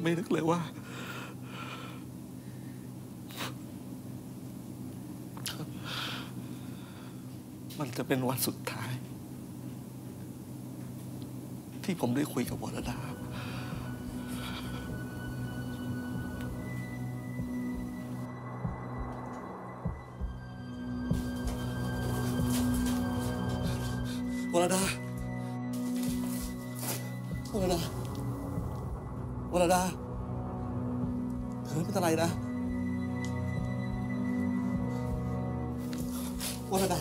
ไม่นึกเลยว่า มันจะเป็นวันสุดท้าย ที่ผมได้คุยกับวรดาวรดาวรดา วรดาเธอไม่เป็นไรนะวรดา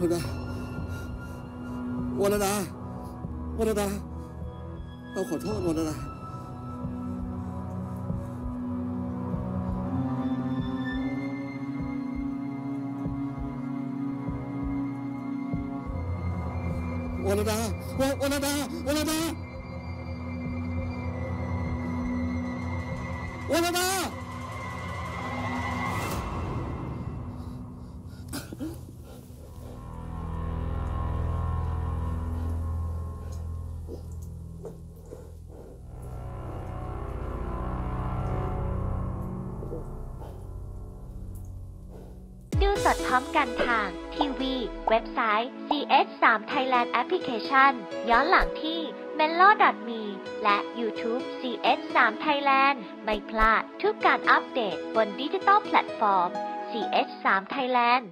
วรดาวรดาวรดาเราขอโทษวรดา วรดาววรดาวรดา สดพร้อมกันทาง ทีวี เว็บไซต์ Ch3 Thailand Application ย้อนหลังที่ Mello.me และ YouTube Ch3 Thailand ไม่พลาดทุกการอัปเดตบนดิจิตอลแพลตฟอร์ม CS3 Thailand